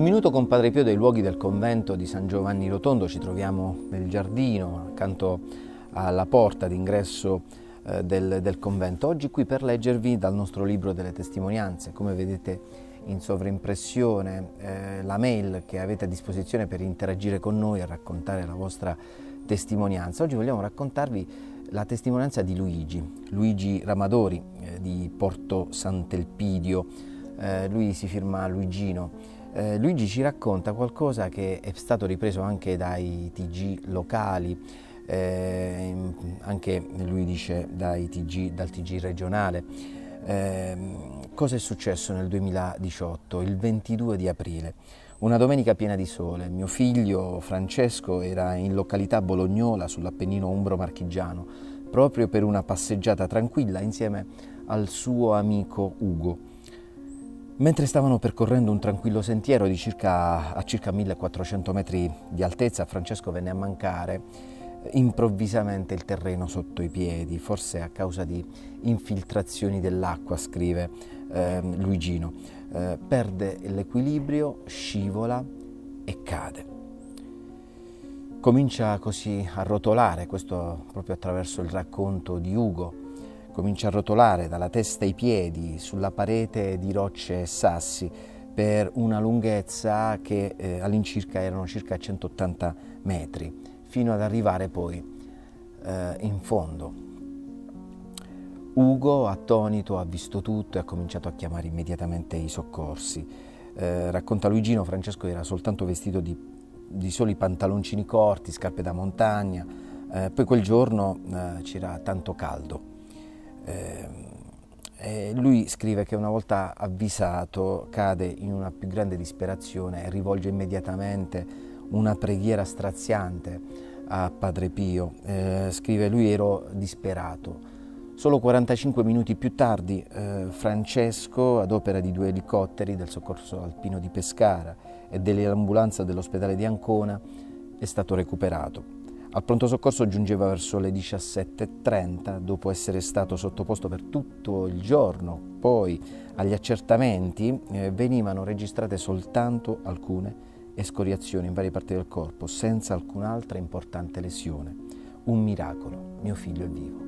Venuto con Padre Pio dai luoghi del convento di San Giovanni Rotondo, ci troviamo nel giardino accanto alla porta d'ingresso eh, del, del, convento. Oggi qui per leggervi dal nostro libro delle testimonianze. Come vedete in sovraimpressione eh, la mail che avete a disposizione per interagire con noi e raccontare la vostra testimonianza. Oggi vogliamo raccontarvi la testimonianza di Luigi, Luigi Ramadori eh, di Porto Sant'Elpidio. Eh, lui si firma Luigino eh, Luigi ci racconta qualcosa che è stato ripreso anche dai TG locali, eh, anche lui dice TG, dal TG regionale. Eh, cosa è successo nel 2018, il 22 di aprile? Una domenica piena di sole, mio figlio Francesco era in località Bolognola sull'Appennino Umbro-Marchigiano, proprio per una passeggiata tranquilla insieme al suo amico Ugo. Mentre stavano percorrendo un tranquillo sentiero circa, a circa 1400 metri di altezza, Francesco venne a mancare improvvisamente il terreno sotto i piedi, forse a causa di infiltrazioni dell'acqua, scrive eh, Luigino. Eh, perde l'equilibrio, scivola e cade. Comincia così a rotolare, questo proprio attraverso il racconto di Ugo, comincia a rotolare dalla testa ai piedi sulla parete di rocce e sassi per una lunghezza che eh, all'incirca erano circa 180 metri, fino ad arrivare poi eh, in fondo. Ugo, attonito, ha visto tutto e ha cominciato a chiamare immediatamente i soccorsi. Eh, racconta Luigino, Francesco era soltanto vestito di, di soli pantaloncini corti, scarpe da montagna, eh, poi quel giorno eh, c'era tanto caldo eh, lui scrive che una volta avvisato cade in una più grande disperazione e rivolge immediatamente una preghiera straziante a Padre Pio. Eh, scrive lui ero disperato. Solo 45 minuti più tardi eh, Francesco, ad opera di due elicotteri del soccorso alpino di Pescara e dell'ambulanza dell'ospedale di Ancona, è stato recuperato. Al pronto soccorso giungeva verso le 17.30 dopo essere stato sottoposto per tutto il giorno. Poi agli accertamenti eh, venivano registrate soltanto alcune escoriazioni in varie parti del corpo, senza alcun'altra importante lesione. Un miracolo, mio figlio è vivo.